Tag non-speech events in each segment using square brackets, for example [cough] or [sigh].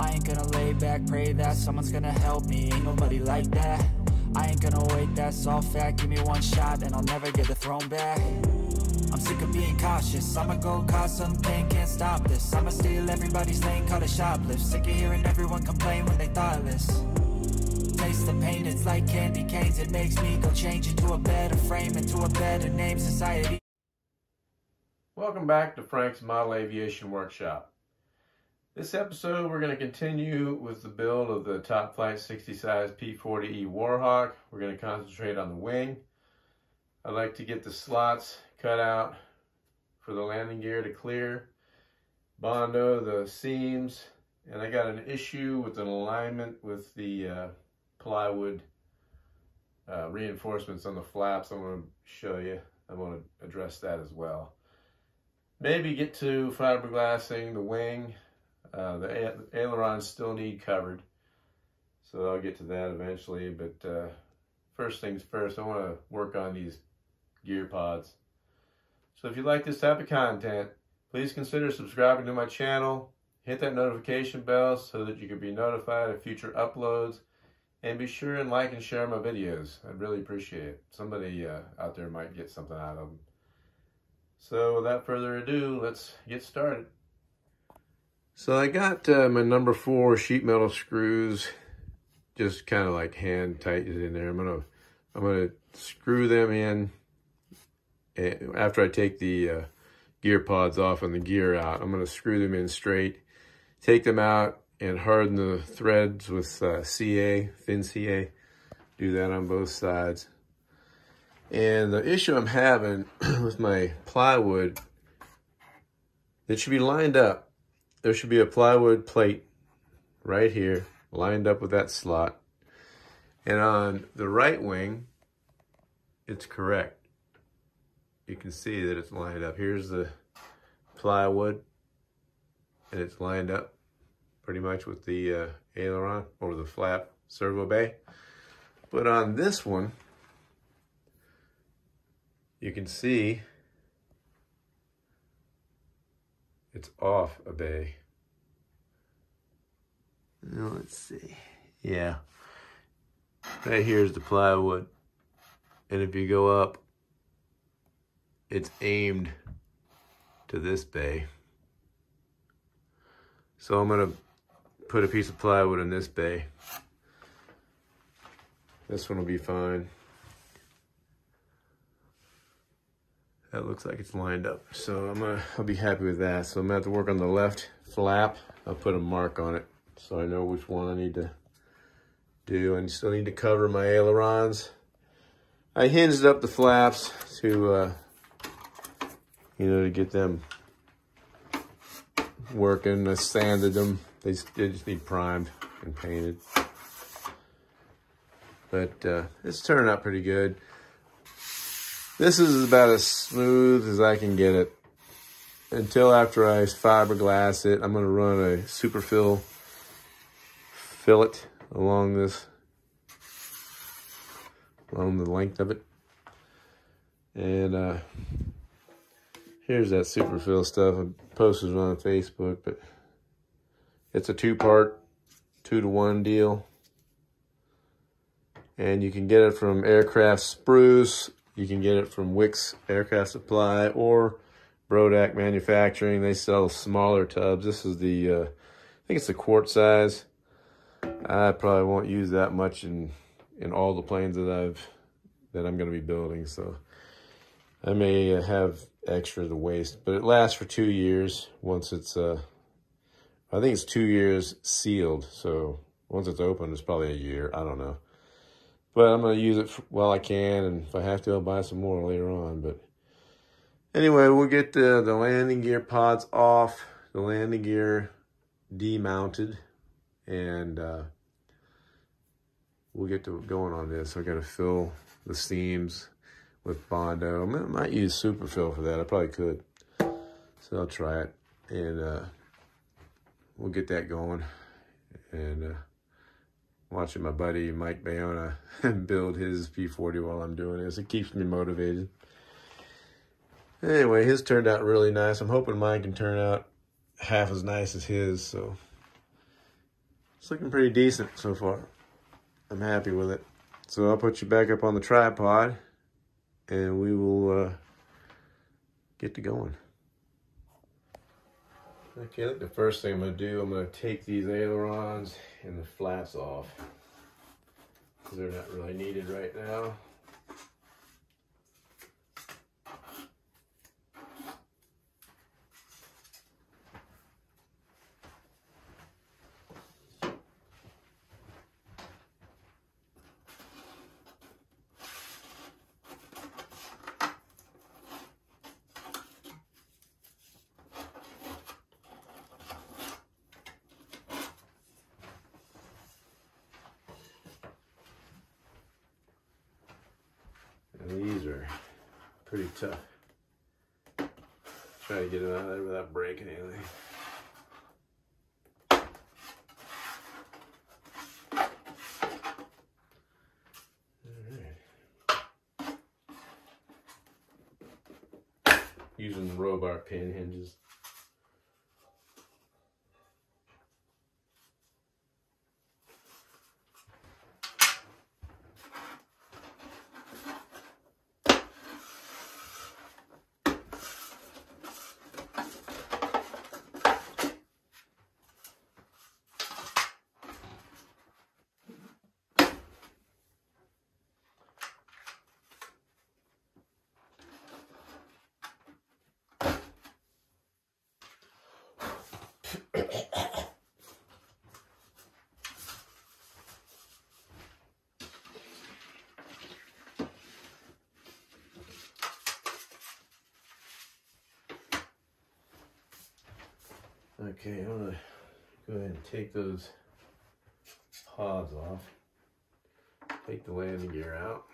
I ain't gonna lay back, pray that someone's gonna help me. Ain't nobody like that. I ain't gonna wait, that's all fact. Give me one shot and I'll never get the throne back. I'm sick of being cautious. I'ma go cause something, can't stop this. I'ma steal everybody's lane, call it shoplift. Sick of hearing everyone complain when they thoughtless. Taste the pain, it's like candy canes. It makes me go change into a better frame Into a better name, society. Welcome back to Frank's Model Aviation Workshop. This episode we're going to continue with the build of the Top Flite 60 size P-40E Warhawk. We're going to concentrate on the wing. I'd like to get the slots cut out for the landing gear to clear, bondo the seams, and I got an issue with an alignment with the uh, plywood uh, reinforcements on the flaps. I'm going to show you. I'm going to address that as well. Maybe get to fiberglassing the wing. Uh, the ailerons still need covered. So I'll get to that eventually. But uh, first things first, I want to work on these gear pods. So if you like this type of content, please consider subscribing to my channel. Hit that notification bell so that you can be notified of future uploads. And be sure and like and share my videos. I'd really appreciate it. Somebody uh, out there might get something out of them. So without further ado, let's get started. So I got uh, my number four sheet metal screws, just kind of like hand tightened in there. I'm gonna, I'm gonna screw them in after I take the uh, gear pods off and the gear out. I'm gonna screw them in straight, take them out and harden the threads with uh, CA, thin CA. Do that on both sides. And the issue I'm having [clears throat] with my plywood, it should be lined up. There should be a plywood plate right here, lined up with that slot. And on the right wing, it's correct. You can see that it's lined up. Here's the plywood, and it's lined up pretty much with the uh, aileron or the flap servo bay. But on this one, you can see it's off a bay. Let's see. Yeah. Right here's the plywood. And if you go up, it's aimed to this bay. So I'm gonna put a piece of plywood in this bay. This one will be fine. That looks like it's lined up. So I'm gonna, I'll be happy with that. So I'm gonna have to work on the left flap. I'll put a mark on it so I know which one I need to do. I still need to cover my ailerons. I hinged up the flaps to, uh, you know, to get them working. I sanded them. They, they just need primed and painted. But uh, it's turning out pretty good. This is about as smooth as I can get it. Until after I fiberglass it, I'm going to run a Super Fil fillet along this, along the length of it. And uh, here's that Super Fil stuff. I posted on Facebook, but it's a two-part, two to one deal. And you can get it from Aircraft Spruce you can get it from Wicks Aircraft Supply or Brodak Manufacturing. They sell smaller tubs. This is the, uh, I think it's the quart size. I probably won't use that much in, in all the planes that I've, that I'm going to be building. So I may uh, have extra to waste, but it lasts for two years once it's, uh, I think it's two years sealed. So once it's open, it's probably a year. I don't know. But I'm going to use it while I can, and if I have to, I'll buy some more later on. But anyway, we'll get the, the landing gear pods off, the landing gear demounted, and uh, we'll get to going on this. I got to fill the seams with Bondo. I might use Super Fil for that. I probably could. So I'll try it and uh, we'll get that going. And uh, watching my buddy Mike Bayona [laughs] build his P40 while I'm doing this. It keeps me motivated. Anyway, his turned out really nice. I'm hoping mine can turn out half as nice as his. So it's looking pretty decent so far. I'm happy with it. So I'll put you back up on the tripod and we will uh, get to going. Okay, look, the first thing I'm going to do, I'm going to take these ailerons and the flaps off they're not really needed right now. these are pretty tough. Try to get breaking anything. Using the Robart pin hinges. Okay, I'm gonna go ahead and take those pods off. Take the landing gear out.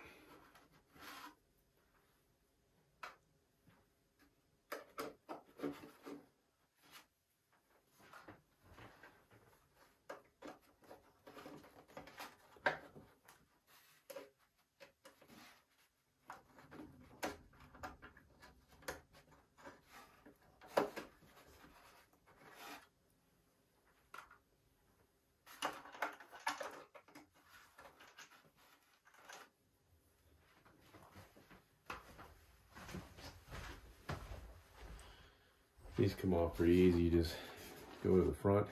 These come off pretty easy. You just go to the front.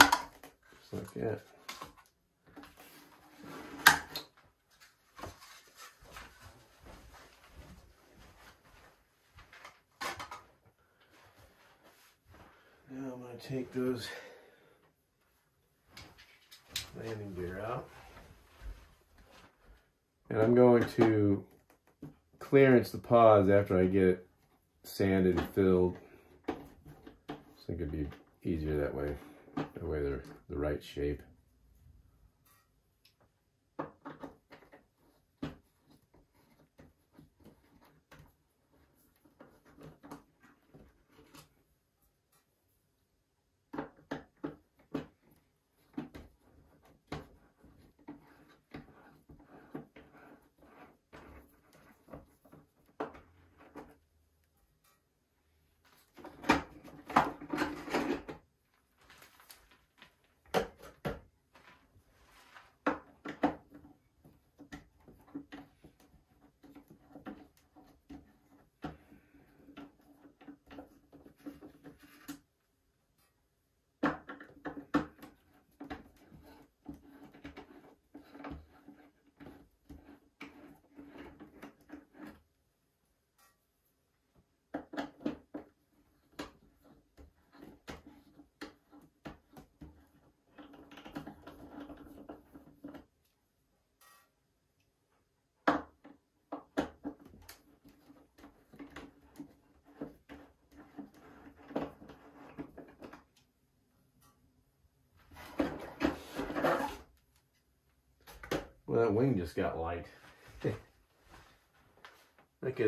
Just like that. Now I'm going to take those landing gear out. And I'm going to clearance the pods after I get it sanded and filled. I think it'd be easier that way. That way they're the right shape. Well, that wing just got light. okay,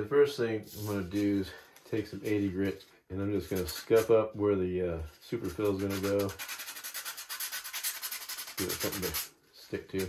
the first thing I'm going to do is take some 80 grit and I'm just going to scuff up where the uh, Super Fil is going to go. Give it something to stick to.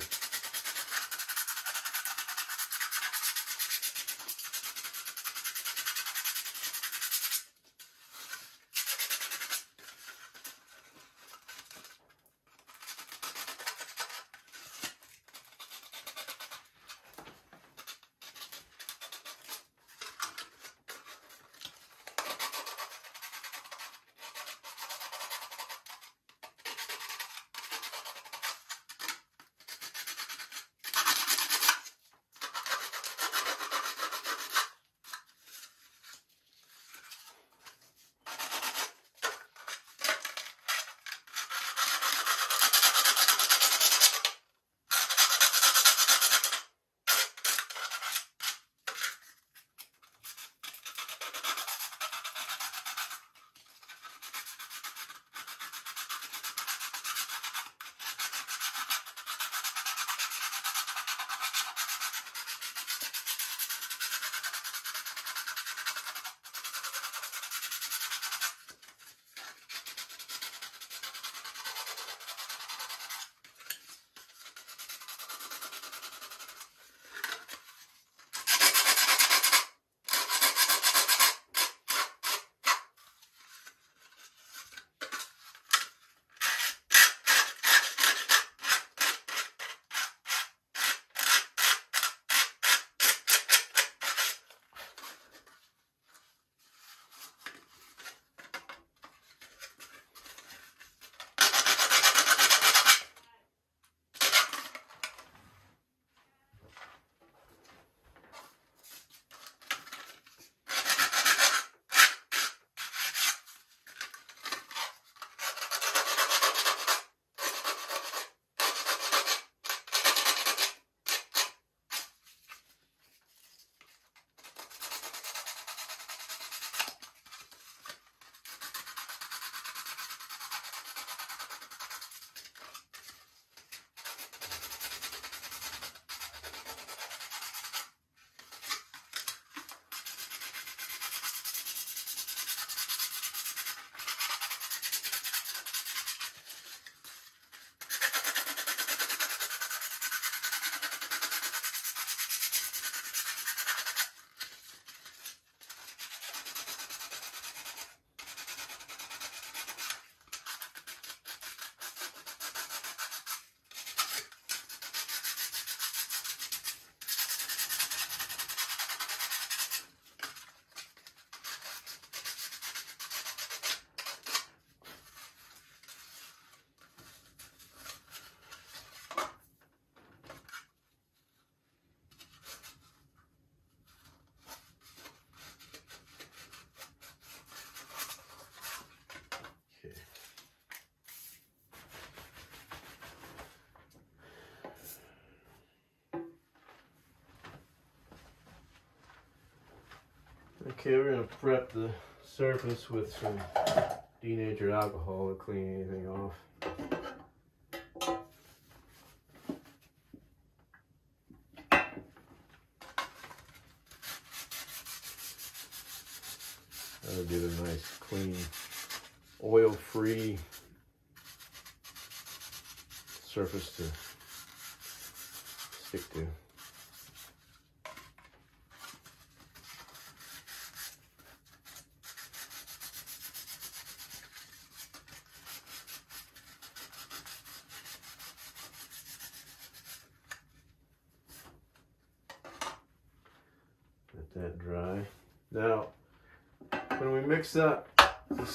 Okay, we're gonna prep the surface with some denatured alcohol to clean anything off. That'll give it a nice, clean, oil-free surface to stick to. Let that dry. Now, when we mix up the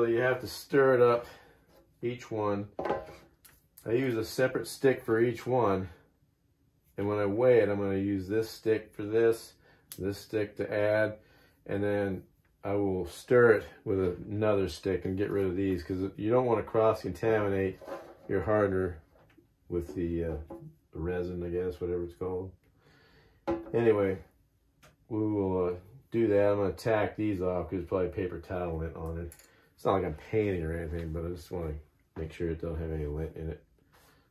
you have to stir it up, each one. I use a separate stick for each one. And when I weigh it, I'm going to use this stick for this, this stick to add, and then I will stir it with another stick and get rid of these because you don't want to cross-contaminate your hardener with the, uh, resin, I guess, whatever it's called. Anyway, we will uh, do that. I'm going to tack these off because there's probably paper towel on it. It's not like I'm painting or anything, but I just want to make sure it don't have any lint in it.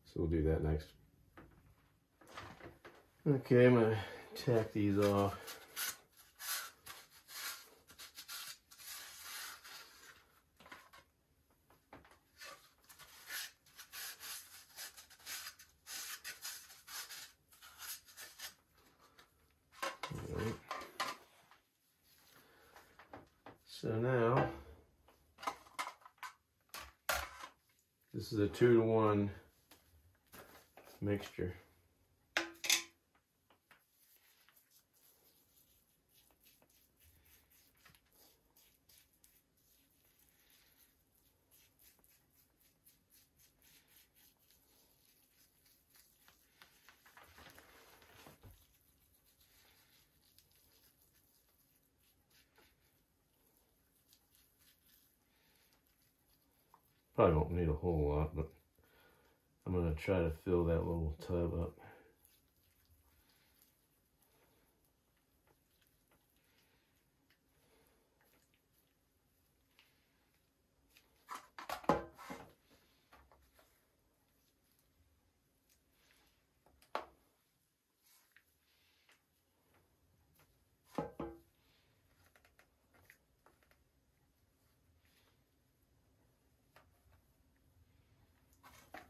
So we'll do that next. Okay, I'm gonna tack these off. So now, this is a two to one mixture. Probably won't need a whole lot, but I'm gonna try to fill that little tub up.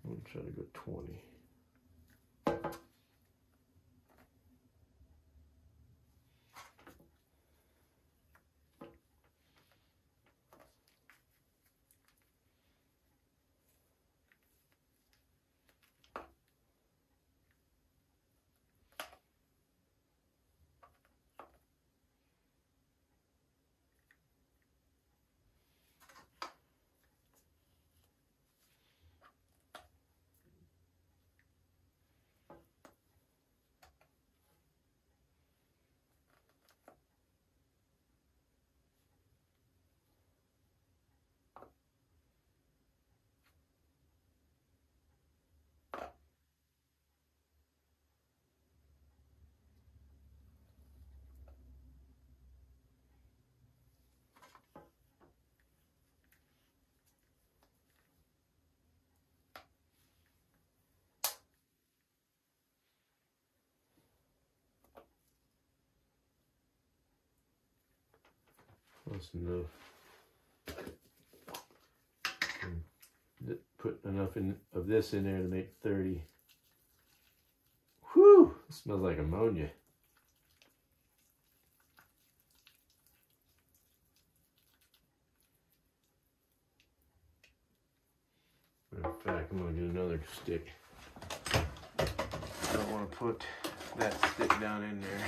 I'm gonna try to go 20. Close enough. And Put enough in of this in there to make 30. Whew! It smells like ammonia. Of fact, I'm gonna get another stick. I don't want to put that stick down in there.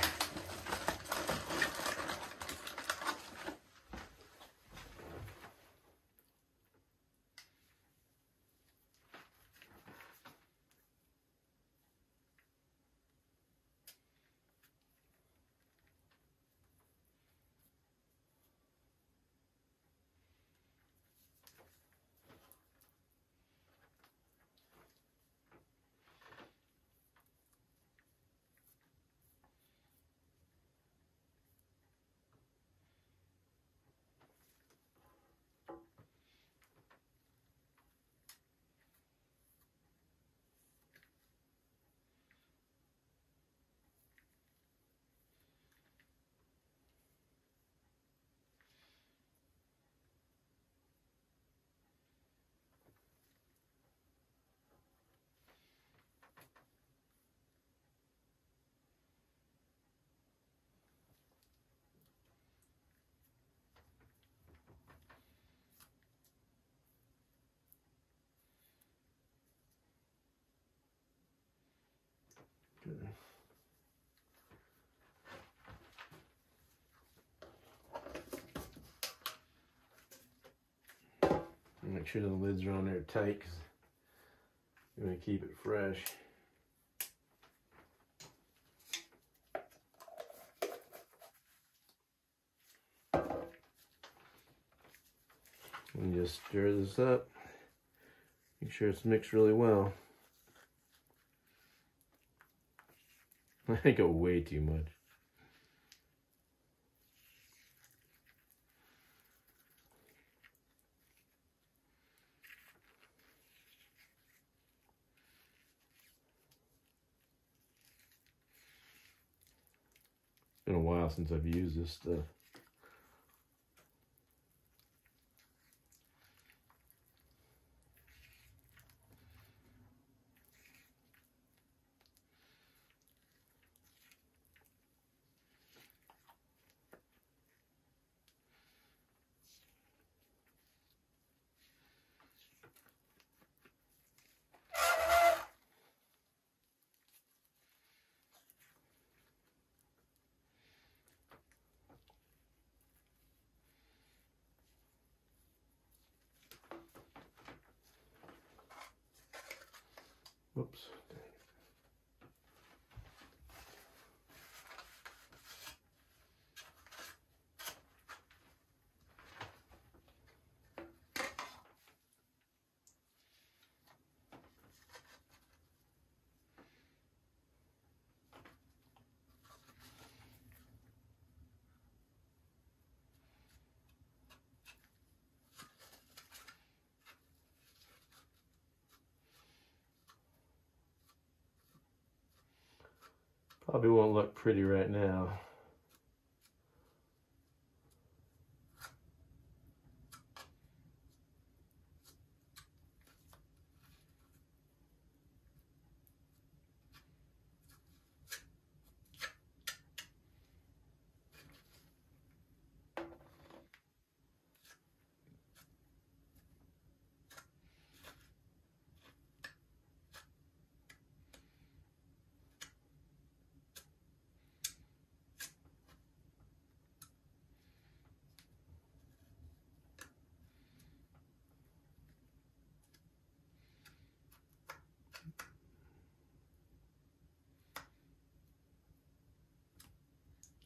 Okay. Make sure the lids are on there tight because you want to keep it fresh. And just stir this up. Make sure it's mixed really well. [laughs] I go way too much. It's been a while since I've used this stuff. Probably won't look pretty right now.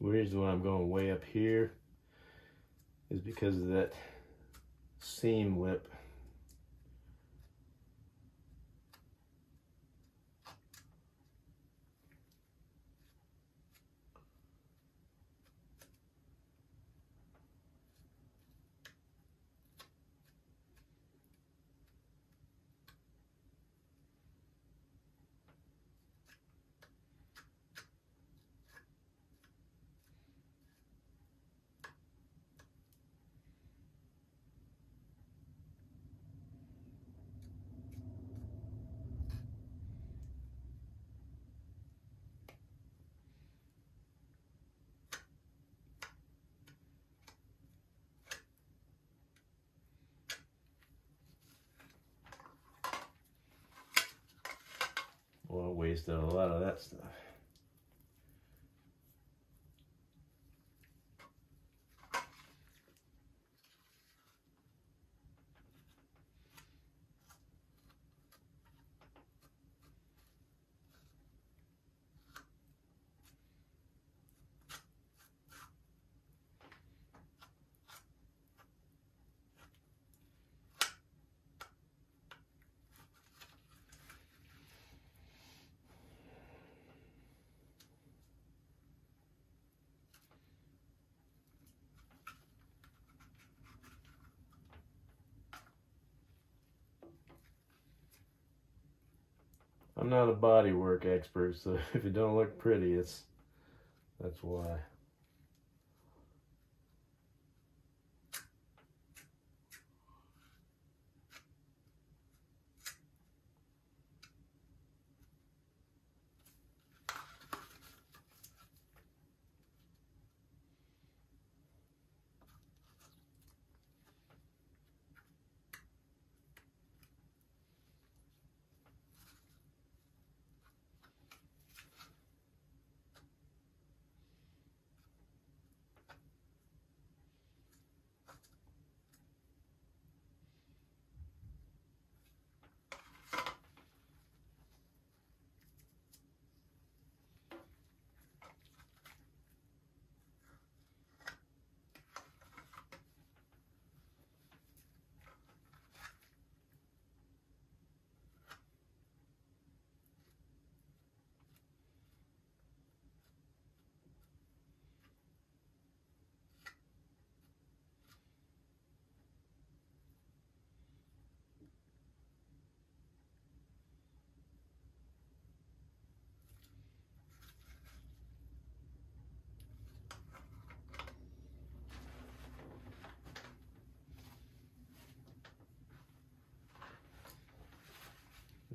The reason why I'm going way up here is because of that seam lip. Well, I wasted a lot I'm not a body work expert, so [laughs] if it don't look pretty, it's that's why.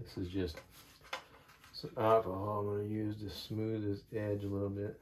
This is just some alcohol I'm going to use to smooth this edge a little bit.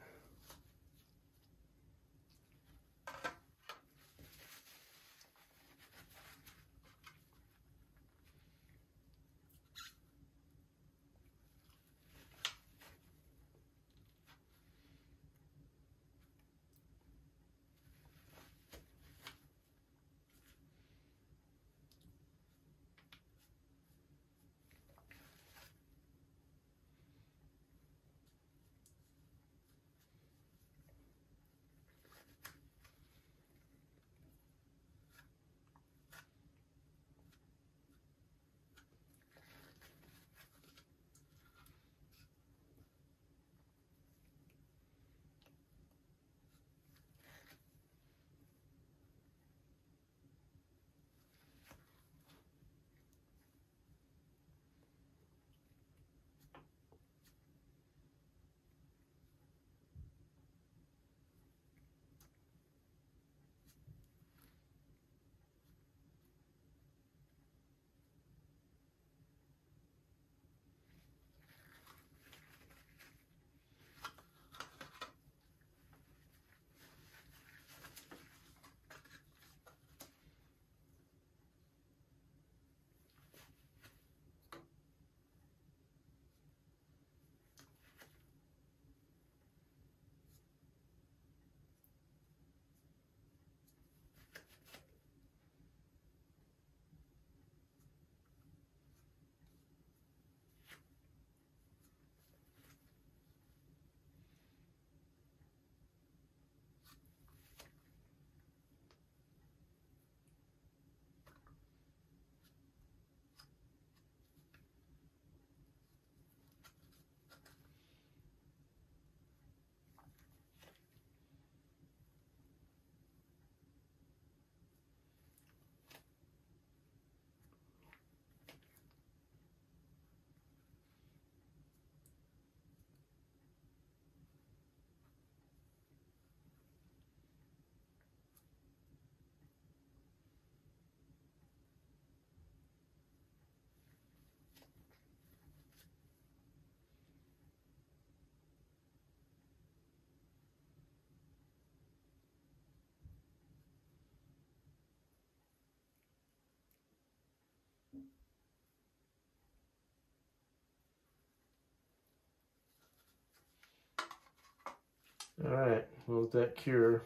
All right, we'll let that cure.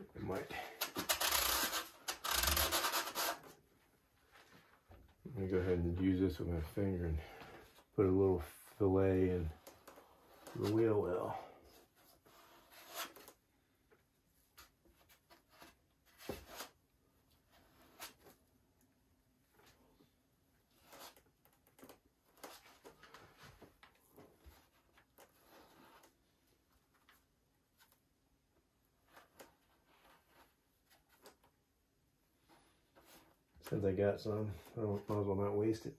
I might. Go ahead and use this with my finger and put a little fillet in the wheel well. I got some, I might as well not waste it.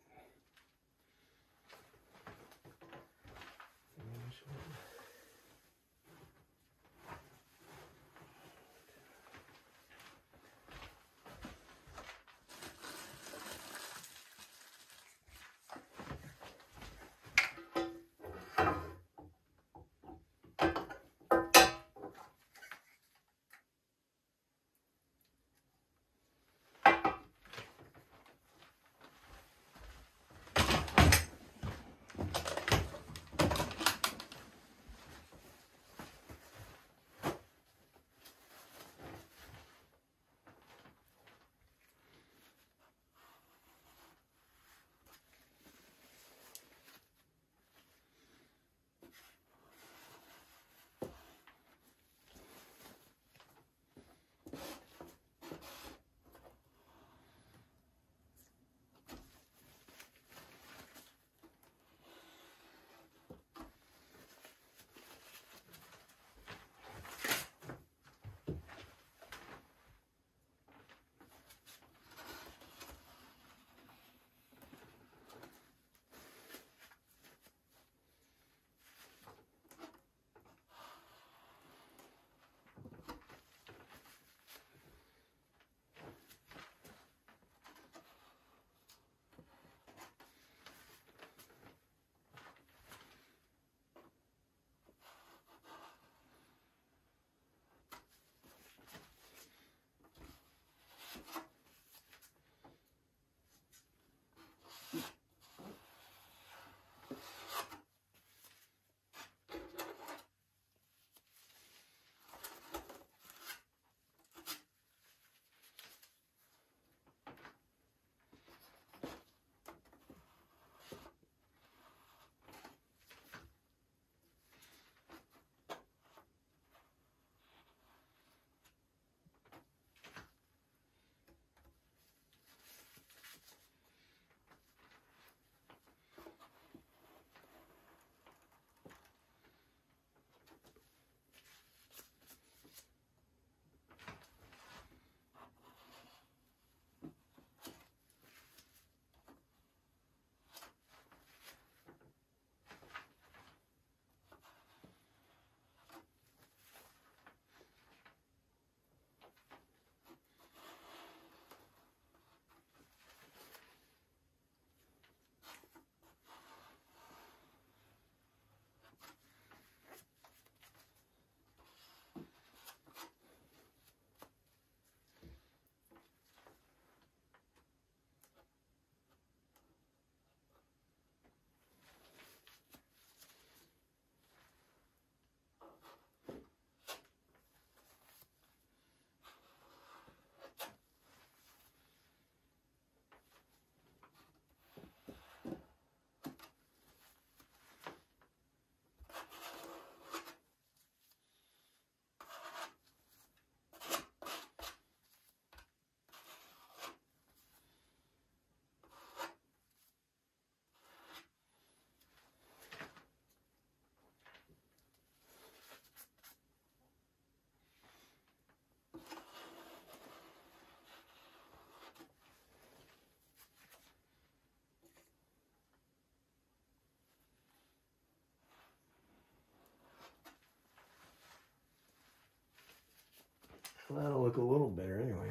That'll look a little better anyway.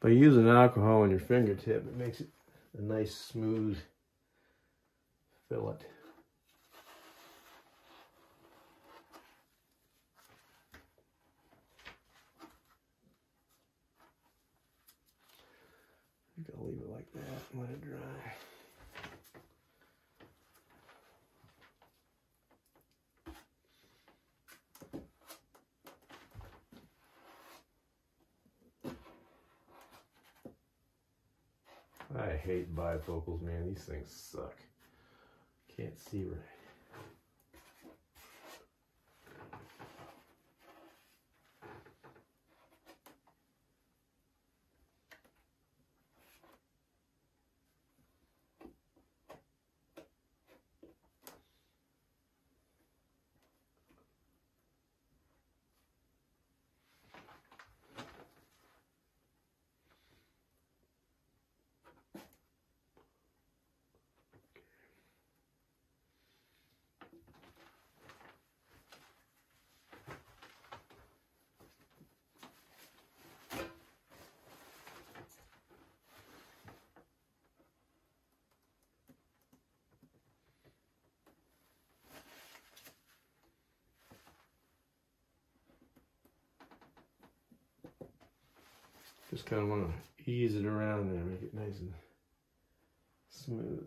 By using alcohol on your fingertip, it makes it a nice smooth fillet. I'm gonna leave it like that and let it dry. I hate bifocals, man. These things suck. Can't see right. Kind of want to ease it around there, make it nice and smooth.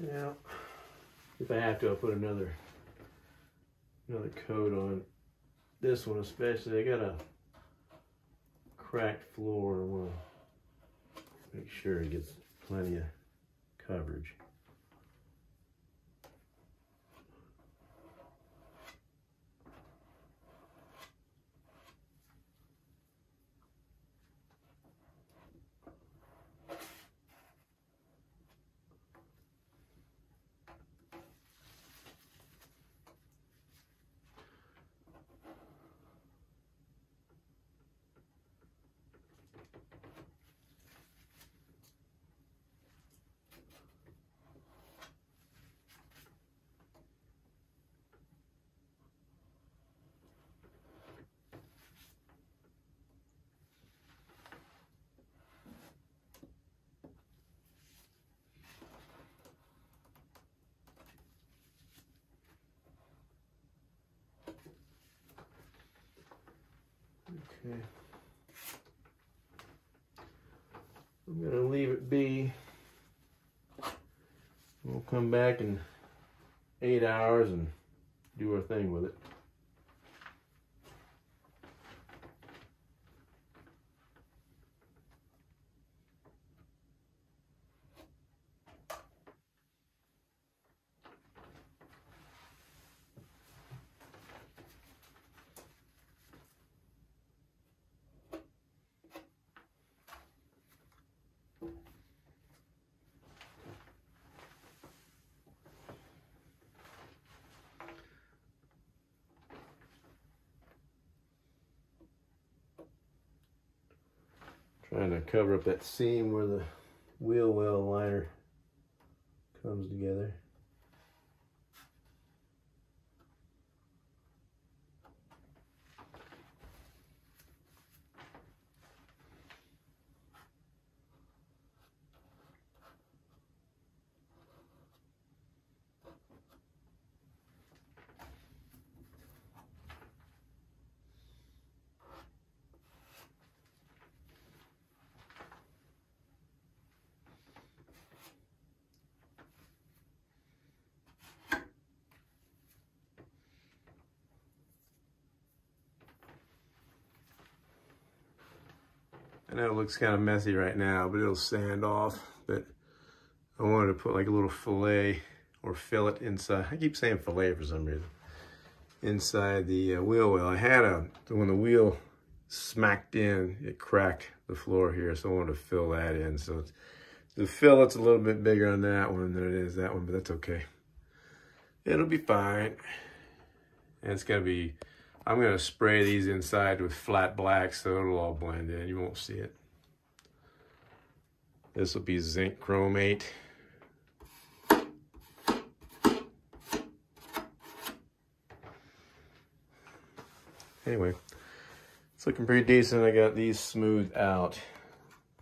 Now, if I have to, I'll put another another coat on this one especially. I got a cracked floor. I want to make sure it gets plenty of coverage. Okay. I'm going to leave it be. We'll come back in eight hours and do our thing with it. Trying to cover up that seam where the wheel well liner comes together. Looks kind of messy right now, but it'll sand off. But I wanted to put like a little fillet or fillet inside. I keep saying fillet for some reason. Inside the uh, wheel well. I had a, when the wheel smacked in, it cracked the floor here. So I wanted to fill that in. So the fillet's a little bit bigger on that one than it is that one, but that's okay. It'll be fine. And it's gonna be I'm to spray these inside with flat black so it'll all blend in. You won't see it. This will be zinc chromate. Anyway, it's looking pretty decent. I got these smoothed out.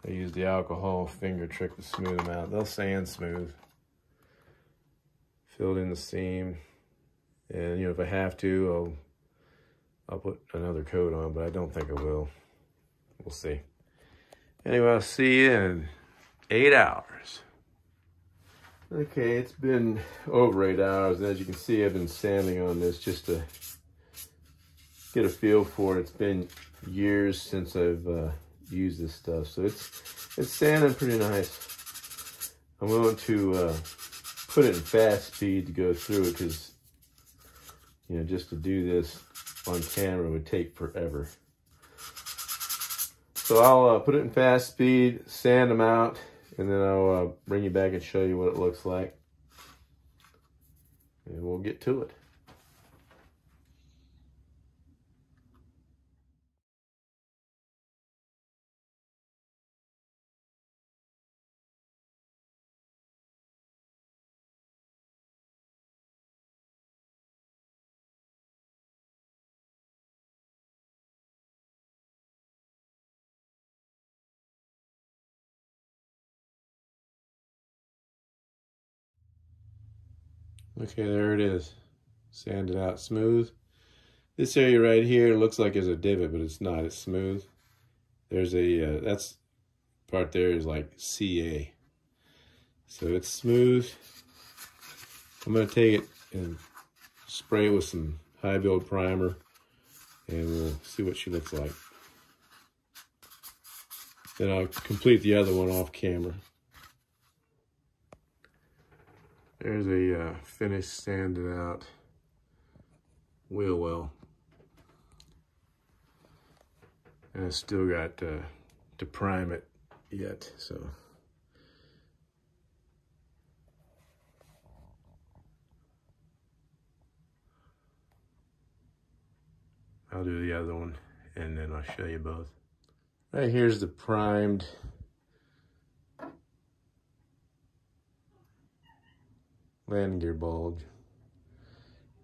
I used the alcohol finger trick to smooth them out. They'll sand smooth. Filled in the seam. And, you know, if I have to, I'll I'll put another coat on, but I don't think I will. We'll see. Anyway, I'll see you eight hours. Okay, it's been over eight hours. And as you can see, I've been sanding on this just to get a feel for it. It's been years since I've uh, used this stuff, so it's it's sanding pretty nice. I'm going to uh, put it in fast speed to go through it because, you know, just to do this on camera would take forever. So I'll uh, put it in fast speed, sand them out, and then I'll uh, bring you back and show you what it looks like. And we'll get to it. Okay, there it is. Sanded out smooth. This area right here looks like there's a divot, but it's not. It's smooth. There's a, uh, that's part there is like CA. So it's smooth. I'm going to take it and spray it with some high build primer and we'll see what she looks like. Then I'll complete the other one off camera. There's a uh, finished sanded out wheel well. And I still got uh, to prime it yet, so. I'll do the other one and then I'll show you both. Right here's the primed landing gear bulge.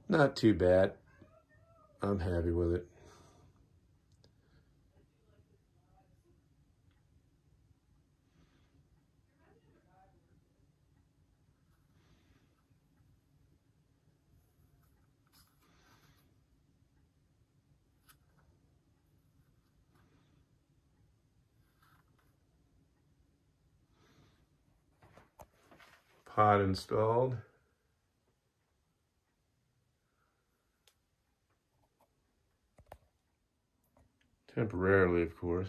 Not too bad. I'm happy with it. Pod installed. Temporarily, of course.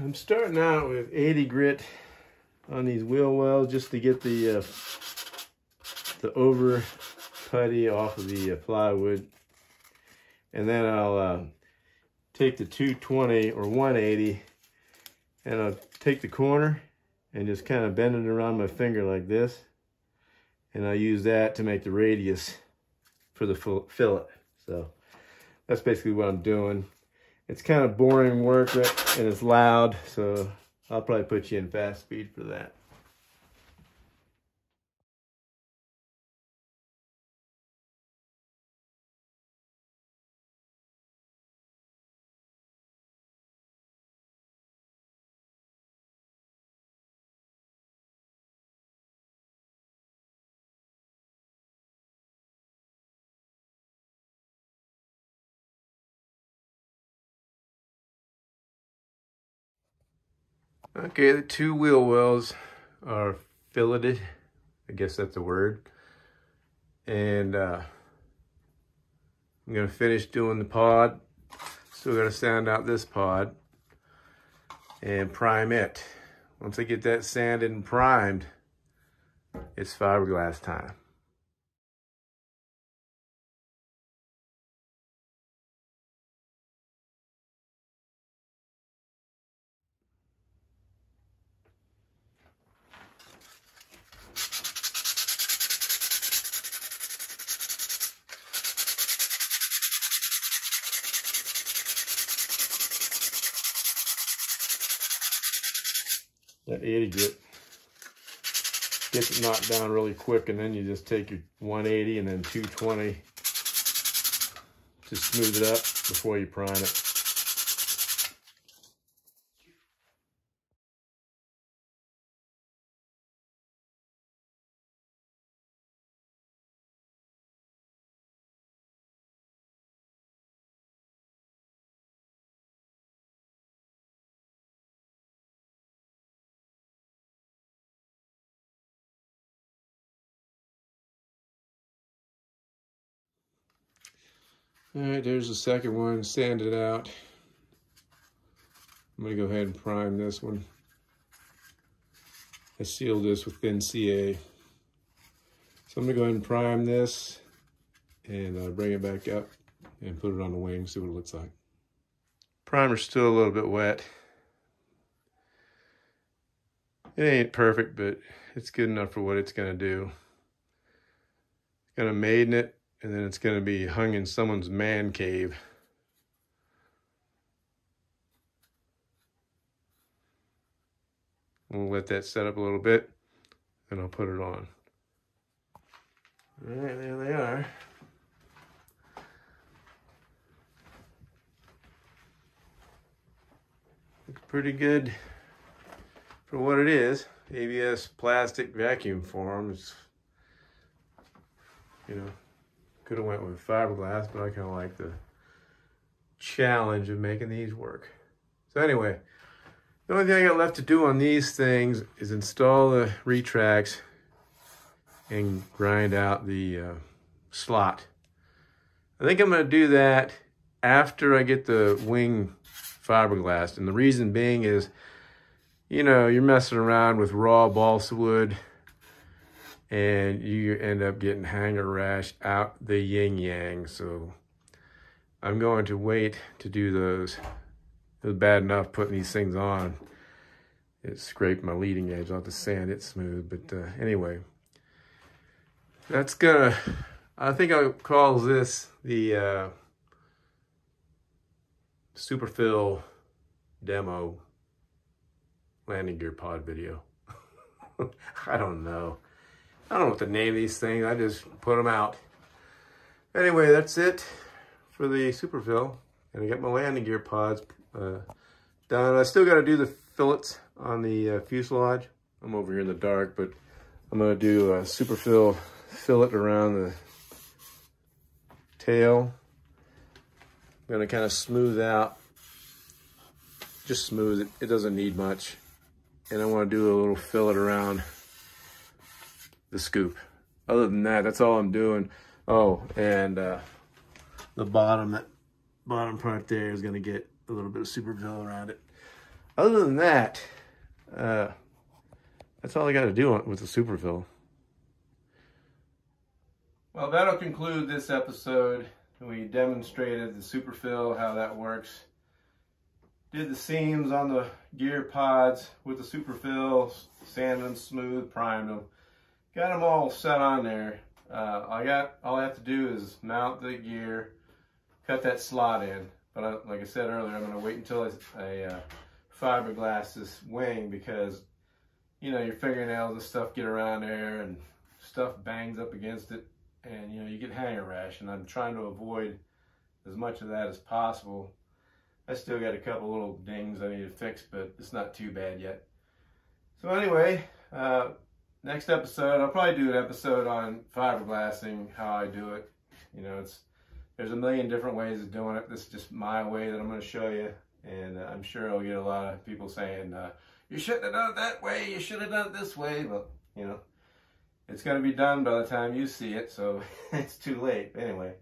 I'm starting out with 80 grit on these wheel wells just to get the uh, the over putty off of the uh, plywood. And then I'll uh, take the 220 or 180 and I'll take the corner and just kind of bend it around my finger like this. And I'll use that to make the radius for the fillet. So that's basically what I'm doing. It's kind of boring work and it's loud, so I'll probably put you in fast speed for that. Okay, the two wheel wells are filleted. I guess that's a word. And uh, I'm gonna finish doing the pod. Still gotta sand out this pod and prime it. Once I get that sanded and primed, it's fiberglass time. That 80 grit gets it knocked down really quick and then you just take your 180 and then 220 to smooth it up before you prime it. All right, there's the second one, sanded out. I'm gonna go ahead and prime this one. I sealed this with thin CA. So I'm gonna go ahead and prime this and uh, bring it back up and put it on the wing, see what it looks like. Primer's still a little bit wet. It ain't perfect, but it's good enough for what it's gonna do. Gonna maiden it and then it's going to be hung in someone's man cave. We'll let that set up a little bit, and I'll put it on. All right, there they are. Looks pretty good for what it is. ABS plastic vacuum forms, you know, Could have went with fiberglass, but I kind of like the challenge of making these work. So anyway, the only thing I got left to do on these things is install the retracts and grind out the uh, slot. I think I'm going to do that after I get the wing fiberglass. And the reason being is, you know, you're messing around with raw balsa wood and you end up getting hanger rash out the yin yang. So I'm going to wait to do those. It was bad enough putting these things on. It scraped my leading edge. Have to sand it smooth. But uh, anyway, that's gonna, I think I'll call this the uh, Super Fil demo landing gear pod video. [laughs] I don't know. I don't know what to name these things. I just put them out. Anyway, that's it for the Super Fil. And I got my landing gear pods uh, done. I still got to do the fillets on the uh, fuselage. I'm over here in the dark, but I'm going to do a Super Fil fillet around the tail. I'm going to kind of smooth out, just smooth it. It doesn't need much. And I want to do a little fillet around the scoop. Other than that, that's all I'm doing. Oh, and uh, the bottom, that bottom part there is going to get a little bit of Super Fil around it. Other than that, uh, that's all I got to do with the Super Fil. Well, that'll conclude this episode. We demonstrated the Super Fil, how that works. Did the seams on the gear pods with the Super Fil, sanded them smooth, primed them. Got them all set on there. Uh, I got all I have to do is mount the gear, cut that slot in. But I, like I said earlier, I'm going to wait until I, uh, fiberglass this wing because you know your fingernails and stuff get around there and stuff bangs up against it and you know you get hanger rash and I'm trying to avoid as much of that as possible. I still got a couple little dings I need to fix, but it's not too bad yet. So anyway, uh, next episode, I'll probably do an episode on fiberglassing, how I do it. You know, it's there's a million different ways of doing it. This is just my way that I'm going to show you. And uh, I'm sure I'll get a lot of people saying, uh, you shouldn't have done it that way. You should have done it this way. But, you know, it's going to be done by the time you see it. So [laughs] it's too late. Anyway,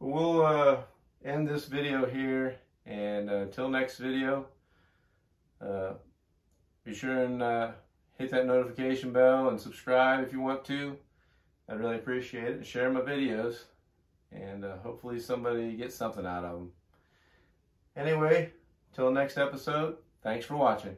we'll uh, end this video here. And uh, until next video, uh, be sure and uh, hit that notification bell and subscribe if you want to. I'd really appreciate it. Share my videos and uh, hopefully somebody gets something out of them. Anyway, till next episode, thanks for watching.